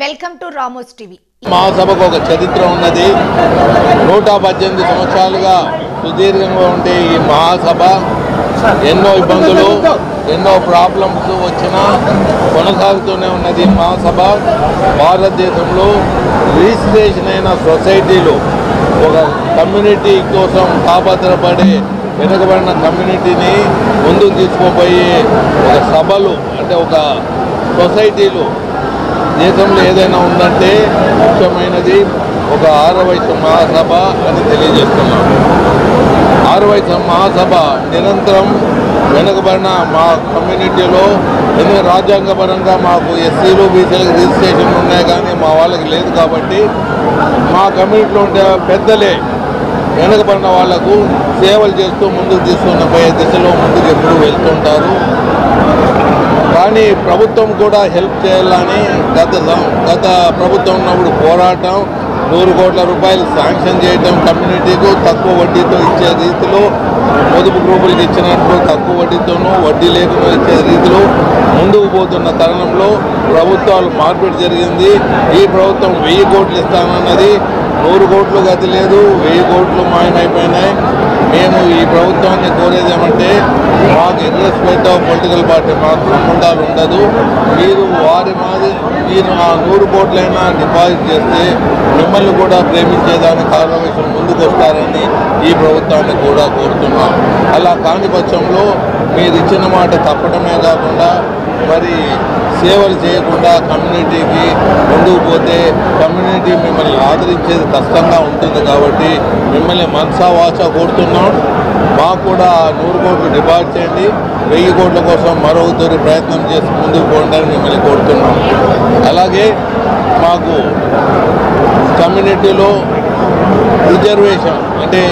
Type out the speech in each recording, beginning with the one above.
Welcome to Ramos TV. మహాసభకు ఒక చరిత్ర ఉన్నది. నూట పద్దెనిమిది సంవత్సరాలుగా సుదీర్ఘంగా ఉండే ఈ మహాసభ ఎన్నో ఇబ్బందులు ఎన్నో ప్రాబ్లమ్స్ వచ్చినా కొనసాగుతూనే ఉన్నది మహాసభ. భారతదేశంలో రిజిస్ట్రేషన్ అయిన సొసైటీలు ఒక కమ్యూనిటీ కోసం కాపాత్రపడే వెనుకబడిన కమ్యూనిటీని ముందుకు తీసుకుపోయే ఒక సభలు అంటే ఒక సొసైటీలు దేశంలో ఏదైనా ఉందంటే ముఖ్యమైనది ఒక ఆరవైశ్య మహాసభ అని తెలియజేస్తున్నాను ఆరవైశ్య మహాసభ నిరంతరం వెనుకబడిన మా కమ్యూనిటీలో ఎందుకంటే రాజ్యాంగపరంగా మాకు ఎస్సీలు బీసీలకు రిజిస్ట్రేషన్ ఉన్నాయి కానీ మా వాళ్ళకి లేదు కాబట్టి మా కమ్యూనిటీలో ఉండే పెద్దలే వెనుకబడిన వాళ్ళకు సేవలు చేస్తూ ముందుకు తీసుకున్న పోయే దిశలో ముందుకు ఎప్పుడూ వెళ్తుంటారు. కానీ ప్రభుత్వం కూడా హెల్ప్ చేయాలని గత సం- గత ప్రభుత్వం ఉన్నప్పుడు పోరాటం నూరు కోట్ల రూపాయలు శాంక్షన్ చేయటం కమ్యూనిటీకు తక్కువ వడ్డీతో ఇచ్చే రీతిలో పొదుపు గ్రూపులకు ఇచ్చినట్టు తక్కువ వడ్డీతోనూ వడ్డీ లేకుండా ఇచ్చే రీతిలో ముందుకు పోతున్న తరుణంలో ప్రభుత్వాలు మార్పిడి జరిగింది. ఈ ప్రభుత్వం వెయ్యి కోట్లు ఇస్తానన్నది నూరు కోట్లు గతి లేదు వెయ్యి కోట్లు మాయమైపోయినాయి. మేము ఈ ప్రభుత్వాన్ని కోరేది ఏమంటే మాకు ఇర్రెస్పెక్ట్ పొలిటికల్ పార్టీ మాకు సంబంధాలు ఉండదు. మీరు వారి మాది మీరు ఆ నూరు కోట్లైనా డిపాజిట్ చేస్తే మిమ్మల్ని కూడా ప్రేమించేదానికి కార్పొరేషన్ ముందుకు వస్తారని ఈ ప్రభుత్వాన్ని కూడా కోరుతున్నాం. అలా కాని పక్షంలో మీరు ఇచ్చిన మాట తప్పడమే కాకుండా మరి సేవలు చేయకుండా కమ్యూనిటీకి ముందుకు పోతే కమ్యూనిటీ మిమ్మల్ని ఆదరించేది కష్టంగా ఉంటుంది కాబట్టి మిమ్మల్ని మనసావాచ కోరుతున్నాం మాకు కూడా నూరు కోట్లు డిపాజిట్ చేయండి. వెయ్యి కోట్ల కోసం మరో తొలి ప్రయత్నం చేసి ముందుకు పోవడానికి మిమ్మల్ని కోరుతున్నాం. అలాగే మాకు కమ్యూనిటీలో రిజర్వేషన్ అంటే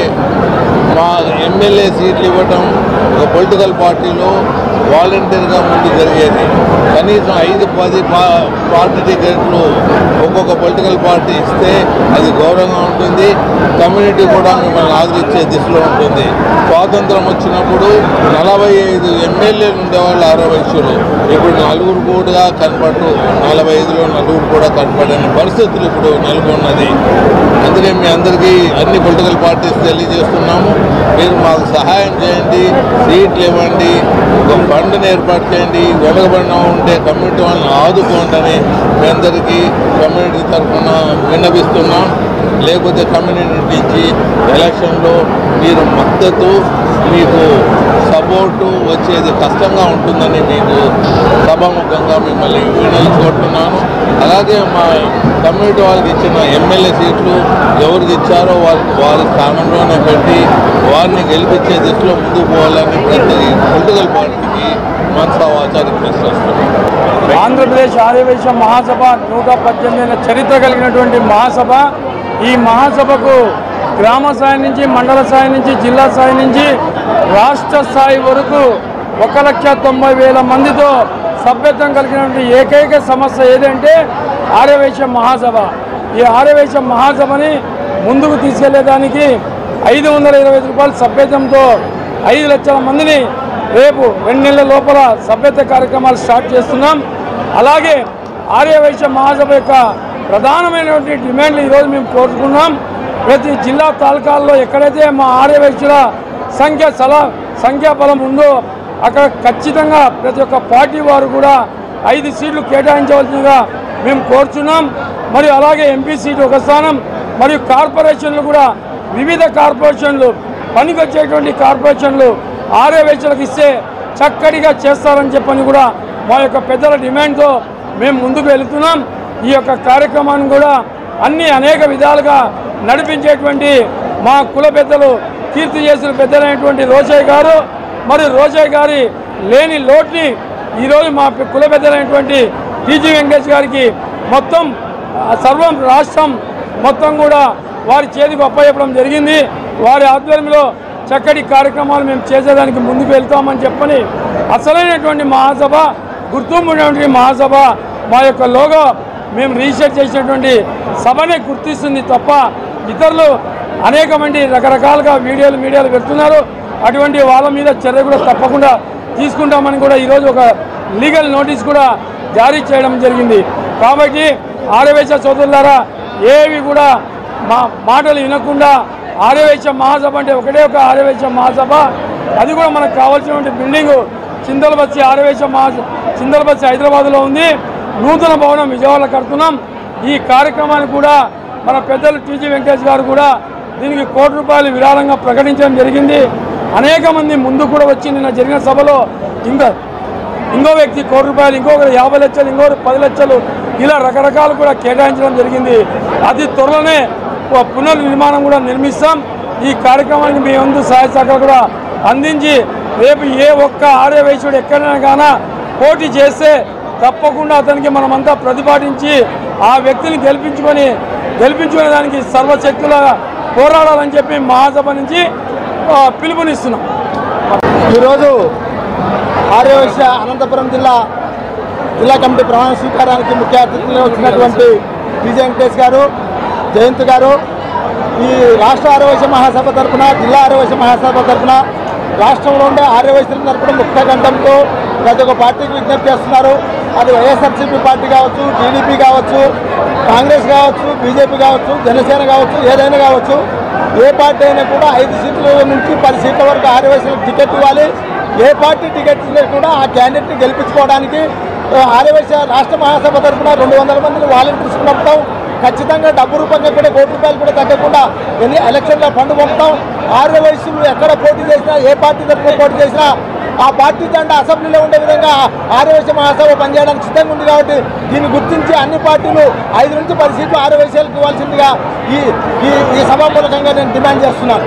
మా ఎమ్మెల్యే సీట్లు ఇవ్వటం ఒక పొలిటికల్ పార్టీలో వాలంటీర్గా ముందు జరిగేది. కనీసం ఐదు పది పార్టీ టికెట్లు ఒక్కొక్క పొలిటికల్ పార్టీ ఇస్తే అది గౌరవంగా ఉంటుంది. కమ్యూనిటీ కూడా మిమ్మల్ని ఆదరించే దిశలో ఉంటుంది. స్వాతంత్రం వచ్చినప్పుడు నలభై ఐదు ఎమ్మెల్యేలు ఉండేవాళ్ళు అరవై వయసులు ఇప్పుడు నలుగురు కూడా కనపడు నలభై ఐదులో నలుగురు కూడా కనపడని పరిస్థితులు ఇప్పుడు నెలకొన్నది. అందుకే మీ అందరికీ అన్ని పొలిటికల్ పార్టీస్ తెలియజేస్తున్నాము. మీరు మాకు సహాయం చేయండి సీట్లు ఇవ్వండి ఒక ఫండ్ని ఏర్పాటు చేయండి వెనుకబడిన ఉంటే కమ్యూనిటీ వాళ్ళని ఆదుకోండి అని మీ అందరికీ కమ్యూనిటీ తరఫున విన్నవిస్తున్నాం. లేకపోతే కమ్యూనిటీ నుంచి ఎలక్షన్లో మీరు మద్దతు మీకు సపోర్టు వచ్చేది కష్టంగా ఉంటుందని మీకు సభాముఖంగా మిమ్మల్ని వినియోగించుకుంటున్నాను అలాగే మా కమ్యూనిటీ వాళ్ళకి ఇచ్చిన ఎమ్మెల్యే సీట్లు ఎవరికి ఇచ్చారో వారికి వారి స్థానంలోనే పెట్టి వారిని గెలిపించే దిశలో ముందుకు పోవాలని ప్రతి పొలిటికల్ పార్టీకి మనసా వాచా ఆంధ్రప్రదేశ్ ఆదివేశ మహాసభ నూట పద్దెనిమిది చరిత్ర కలిగినటువంటి మహాసభ ఈ మహాసభకు గ్రామ స్థాయి నుంచి మండల స్థాయి నుంచి జిల్లా స్థాయి నుంచి రాష్ట్ర స్థాయి వరకు ఒక లక్ష తొంభై వేల మందితో సభ్యత్వం కలిగినటువంటి ఏకైక సమస్య ఏదంటే ఆర్యవైశ్య మహాసభ. ఈ ఆర్యవైశ్య మహాసభని ముందుకు తీసుకెళ్ళేదానికి ఐదు వందల ఇరవై ఐదు రూపాయల సభ్యత్వంతో ఐదు లక్షల మందిని రేపు రెండు నెలల లోపల సభ్యత కార్యక్రమాలు స్టార్ట్ చేస్తున్నాం. అలాగే ఆర్యవైశ్య మహాసభ యొక్క ప్రధానమైనటువంటి డిమాండ్లు ఈరోజు మేము కోరుకున్నాం ప్రతి జిల్లా తాలూకాల్లో ఎక్కడైతే మా ఆర్యవైశ్యుల సంఖ్య సల సంఖ్యాబలం ఉందో అక్కడ ఖచ్చితంగా ప్రతి ఒక్క పార్టీ వారు కూడా ఐదు సీట్లు కేటాయించవలసిందిగా మేము కోరుచున్నాం. మరియు అలాగే ఎంపీ సీటు ఒక స్థానం. మరియు కార్పొరేషన్లు కూడా వివిధ కార్పొరేషన్లు పనికొచ్చేటువంటి కార్పొరేషన్లు ఆర్యవేక్షలకు ఇస్తే చక్కటిగా చేస్తారని చెప్పని కూడా మా యొక్క పెద్దల డిమాండ్తో మేము ముందుకు వెళుతున్నాం. ఈ యొక్క కార్యక్రమాన్ని కూడా అన్ని అనేక విధాలుగా నడిపించేటువంటి మా కుల పెద్దలు కీర్తి చేసిన పెద్దలైనటువంటి రోషయ్య గారు. మరి రోషయ్య గారి లేని లోటుని ఈరోజు మా కుల పెద్దలైనటువంటి టీజీ వెంకటేష్ గారికి మొత్తం సర్వం రాష్ట్రం మొత్తం కూడా వారి చేతికి అప్పచెప్పడం జరిగింది. వారి ఆధ్వర్యంలో చక్కటి కార్యక్రమాలు మేము చేసేదానికి ముందుకు వెళ్తామని చెప్పని అసలైనటువంటి మహాసభ గుర్తింపు మహాసభ మా యొక్క లోగో మేము రీసెర్చ్ చేసినటువంటి సభనే గుర్తిస్తుంది తప్ప ఇతరులు అనేక మంది రకరకాలుగా వీడియోలు మీడియాలు పెడుతున్నారు. అటువంటి వాళ్ళ మీద చర్య కూడా తప్పకుండా తీసుకుంటామని కూడా ఈరోజు ఒక లీగల్ నోటీస్ కూడా జారీ చేయడం జరిగింది. కాబట్టి ఆడవేశ సోదరులారా ఏవి కూడా మా మాటలు వినకుండా ఆడవేశ మహాసభ అంటే ఒకటే ఒక ఆడవేశ మహాసభ. అది కూడా మనకు కావాల్సినటువంటి బిల్డింగు చిందలబస్సి ఆడవేశ మహా చిందలబస్సి హైదరాబాద్లో ఉంది. నూతన భవనం విజయవాడలో కడుతున్నాం. ఈ కార్యక్రమాన్ని కూడా మన పెద్దలు టీజీ వెంకటేష్ గారు కూడా దీనికి కోటి రూపాయలు విరాళంగా ప్రకటించడం జరిగింది. అనేక మంది ముందు కూడా వచ్చి నిన్న జరిగిన సభలో ఇంకా ఇంకో వ్యక్తి కోటి రూపాయలు ఇంకొకరు యాభై లక్షలు ఇంకొకరు పది లక్షలు ఇలా రకరకాలు కూడా కేటాయించడం జరిగింది. అతి త్వరలోనే పునర్నిర్మాణం కూడా నిర్మిస్తాం. ఈ కార్యక్రమానికి మీ ముందు సహాయ శాఖ కూడా అందించి రేపు ఏ ఒక్క ఆర్య వయసుడు ఎక్కడైనా కానీ పోటీ చేస్తే తప్పకుండా అతనికి మనమంతా ప్రతిపాదించి ఆ వ్యక్తిని గెలిపించుకొని గెలిపించుకునే దానికి సర్వశక్తుల పోరాడాలని చెప్పి మహాసభ నుంచి పిలుపునిస్తున్నాం. ఈరోజు ఆర్యవైశ్య అనంతపురం జిల్లా జిల్లా కమిటీ ప్రమాణ స్వీకారానికి ముఖ్య అతిథులుగా వచ్చినటువంటి విజయ వెంకటేష్ గారు జయంత్ గారు ఈ రాష్ట్ర ఆరోగ్య మహాసభ తరఫున జిల్లా ఆరోగ్య మహాసభ తరఫున రాష్ట్రంలో ఉండే ఆర్యవైశ్యుల తరపున ముఖ్య కంఠంతో ప్రతి ఒక్క పార్టీకి విజ్ఞప్తి చేస్తున్నారు. అది వైఎస్ఆర్సీపీ పార్టీ కావచ్చు టీడీపీ కావచ్చు కాంగ్రెస్ కావచ్చు బీజేపీ కావచ్చు జనసేన కావచ్చు ఏదైనా కావచ్చు. ఏ పార్టీ అయినా కూడా ఐదు సీట్ల నుంచి పది సీట్ల వరకు ఆర్యవైశ్యులకు టికెట్ ఇవ్వాలి. ఏ పార్టీ టికెట్ ఇచ్చినా కూడా ఆ క్యాండిడేట్ని గెలిపించుకోవడానికి ఆర్యవైశ్య రాష్ట్ర మహాసభ తరఫున రెండు వందల మందిని వాలంటీర్స్ పంపుతాం ఖచ్చితంగా డబ్బు రూపంగా కూడా కోటి రూపాయలు కూడా తగ్గకుండా వెళ్ళి ఎలక్షన్లో ఫండ్ పంపుతాం. ఆరు వయసులు ఎక్కడ పోటీ చేసినా ఏ పార్టీ తరఫున పోటీ చేసినా ఆ పార్టీ జెండా అసెంబ్లీలో ఉండే విధంగా ఆర్యవైశ్య మహాసభ పనిచేయడానికి సిద్ధంగా ఉంది కాబట్టి దీన్ని గుర్తించి అన్ని పార్టీలు ఐదు నుంచి పది సీట్లు ఆర్యవైశ్యాలకు ఇవ్వాల్సిందిగా ఈ ఈ ఈ నేను డిమాండ్ చేస్తున్నాను.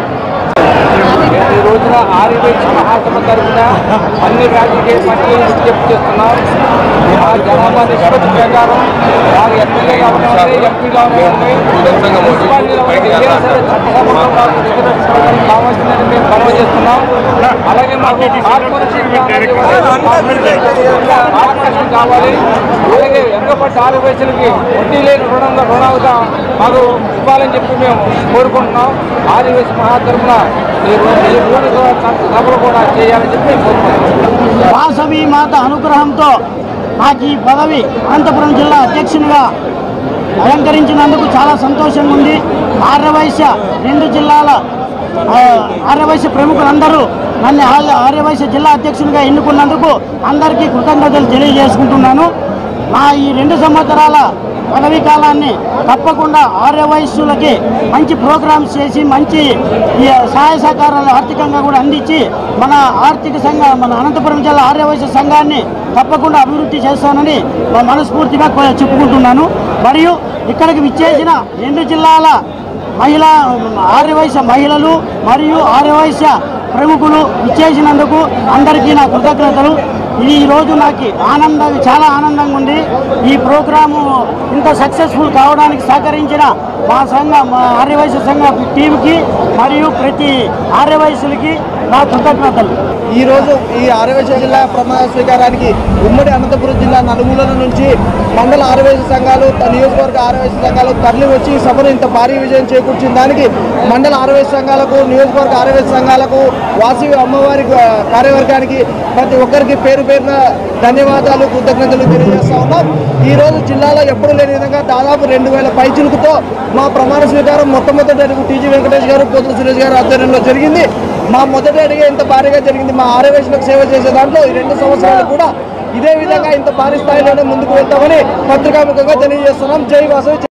ఈ రోజున ఆర్యవైశ్య మహాసభ తరఫున అన్ని రాజకీయ పార్టీలు విజ్ఞప్తి చేస్తున్నాం. ఆ జనాభా నిష్పత్తి ప్రకారం వారు ఎమ్మెల్యేగా ఉండాలి ఎంపీగా ఇవ్వడానికి కావాల్సిందని మేము మనవి చేస్తున్నాం. అలాగే మాకు కార్పొరేషన్ కావాలి, అలాగే వెనుకబడ్డ ఆర్యవైశ్యులకి వడ్డీ లేని రుణంగా రుణాలుగా మాకు ఇవ్వాలని చెప్పి మేము కోరుకుంటున్నాం. ఈ మూడు సభలు కూడా చేయాలని చెప్పి మేము కోరుకుంటున్నాం. వాసవి మాత అనుగ్రహంతో నాకు ఈ పదవి అనంతపురం జిల్లా అధ్యక్షునిగా అలంకరించినందుకు చాలా సంతోషంగా ఉంది. ఆర్యవైశ్య రెండు జిల్లాల ఆర్యవైశ్య ప్రముఖులందరూ నన్ను ఆర్యవైశ్య జిల్లా అధ్యక్షునిగా ఎన్నుకున్నందుకు అందరికీ కృతజ్ఞతలు తెలియజేసుకుంటున్నాను. నా ఈ రెండు సంవత్సరాల పదవీ కాలాన్ని తప్పకుండా ఆర్యవైశ్యులకి మంచి ప్రోగ్రామ్స్ చేసి మంచి సహాయ సహకారాలు ఆర్థికంగా కూడా అందించి మన ఆర్థిక సంఘ మన అనంతపురం జిల్లా ఆర్యవైశ్య సంఘాన్ని తప్పకుండా అభివృద్ధి చేస్తానని మనస్ఫూర్తిగా చెప్పుకుంటున్నాను. మరియు ఇక్కడికి విచ్చేసిన రెండు జిల్లాల మహిళా ఆర్యవైశ్య మహిళలు మరియు ఆర్యవైశ్య ప్రముఖులు విచ్చేసినందుకు అందరికీ నా కృతజ్ఞతలు. ఇది ఈ రోజు నాకు ఆనందం చాలా ఆనందంగా ఉంది. ఈ ప్రోగ్రాము ఇంత సక్సెస్ఫుల్ కావడానికి సహకరించిన మా సంఘ మా ఆర్యవైశ్య సంఘ టీంకి మరియు ప్రతి ఆర్యవైశ్యులకి నా కృతజ్ఞతలు ఈరోజు ఈ ఆరవేశ జిల్లా ప్రమాణ స్వీకారానికి ఉమ్మడి అనంతపురం జిల్లా నలుమూలల నుంచి మండల ఆరవేశ సంఘాలు నియోజకవర్గ ఆరవేశ సంఘాలు తరలి వచ్చి ఈ సభను ఇంత భారీ విజయం చేకూర్చిన దానికి మండల ఆరవేశ సంఘాలకు నియోజకవర్గ ఆరవేశ సంఘాలకు వాసవి అమ్మవారి కార్యవర్గానికి ప్రతి ఒక్కరికి పేరు పేరున ధన్యవాదాలు కృతజ్ఞతలు తెలియజేస్తా ఉన్నాం. ఈ రోజు జిల్లాలో ఎప్పుడు లేని విధంగా దాదాపు రెండు వేల పైచిలుకుతో మా ప్రమాణ స్వీకారం మొట్టమొదటి టీజీ వెంకటేష్ గారు పోతుల సురేష్ గారు ఆధ్వర్యంలో జరిగింది. మా మొదటి అడిగే ఇంత భారీగా జరిగింది మా ఆర్యవేశులకు సేవ చేసే దాంట్లో ఈ రెండు సంవత్సరాలు కూడా ఇదే విధంగా ఇంత భారీ స్థాయిలోనే ముందుకు వెళ్తామని పత్రికాముఖంగా తెలియజేస్తున్నాం. జై వాసవి.